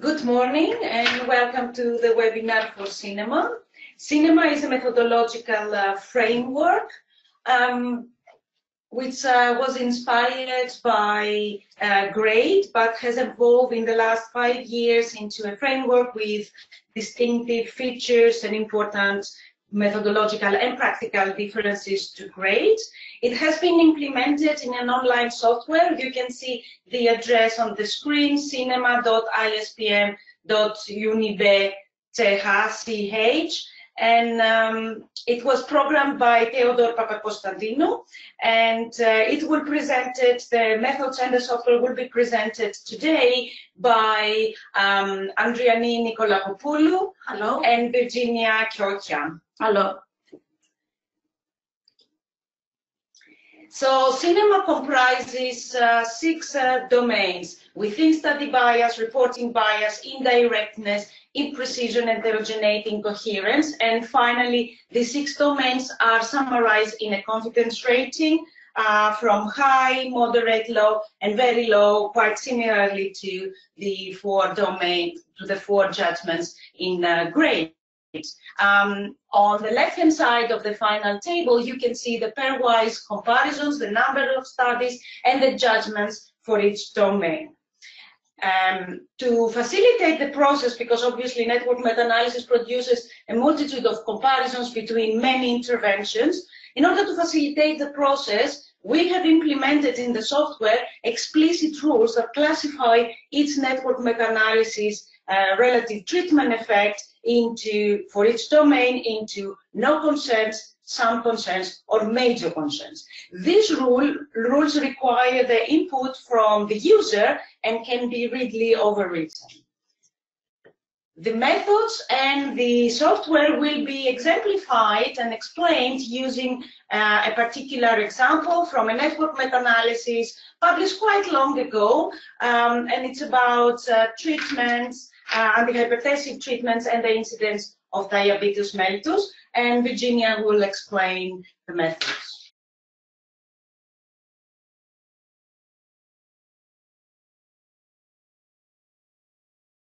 Good morning and welcome to the webinar for CINeMA. CINeMA is a methodological uh, framework um, which uh, was inspired by uh, GRADE but has evolved in the last five years into a framework with distinctive features and important methodological and practical differences to GRADE. It has been implemented in an online software. You can see the address on the screen, cinema.ispm.unibe.ch and um, it was programmed by Theodore Papakonstantinou and uh, it will presented, the methods and the software will be presented today by um, Andriani Nikolakopoulou Hello. and Virginia Chiocchia. Hello. So CINeMA comprises uh, six uh, domains within study bias, reporting bias, indirectness, imprecision, heterogeneity, incoherence. And finally, the six domains are summarized in a confidence rating uh, from high, moderate, low, and very low, quite similarly to the four domain, to the four judgments in uh, GRADE. Um, on the left-hand side of the final table, you can see the pairwise comparisons, the number of studies, and the judgments for each domain. Um, to facilitate the process, because obviously network meta-analysis produces a multitude of comparisons between many interventions, in order to facilitate the process, we have implemented in the software explicit rules that classify each network meta-analysis uh, relative treatment effect into, for each domain, into no concerns, some concerns, or major concerns. These rule, rules require the input from the user and can be readily overwritten. The methods and the software will be exemplified and explained using uh, a particular example from a network meta-analysis published quite long ago, um, and it's about uh, treatments, uh, antihypertensive treatments and the incidence of diabetes mellitus, and Virginia will explain the methods.